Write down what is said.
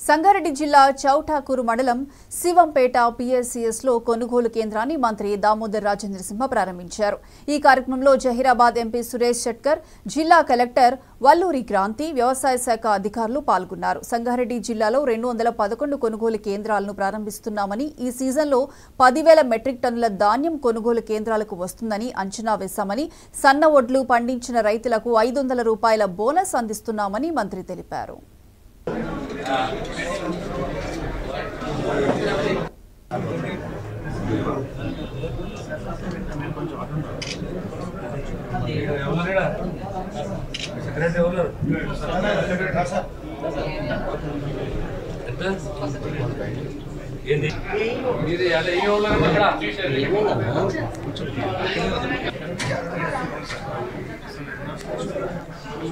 సంగారెడ్డి జిల్లా చౌటాకూరు మండలం శివంపేట పిఎస్సిఎస్లో కొనుగోలు కేంద్రాన్ని మంత్రి దామోదర్ రాజేంద్రసింహ ప్రారంభించారు. ఈ కార్యక్రమంలో జహీరాబాద్ ఎంపీ సురేష్ షట్కర్ జిల్లా కలెక్టర్ వల్లూరి క్రాంతి వ్యవసాయ శాఖ అధికారులు పాల్గొన్నారు. సంగారెడ్డి జిల్లాలో రెండు వందల పదకొండు కొనుగోలు కేంద్రాలను ప్రారంభిస్తున్నామని ఈ సీజన్లో పదివేల మెట్రిక్ టన్నుల ధాన్యం కొనుగోలు కేంద్రాలకు వస్తుందని అంచనా వేశామని సన్న ఒడ్లు పండించిన రైతులకు ఐదు వందల రూపాయల బోనస్ అందిస్తున్నామని మంత్రి తెలిపారు. ఏంది? మీరు అలా ఏ ఉన్నారు అక్కడ?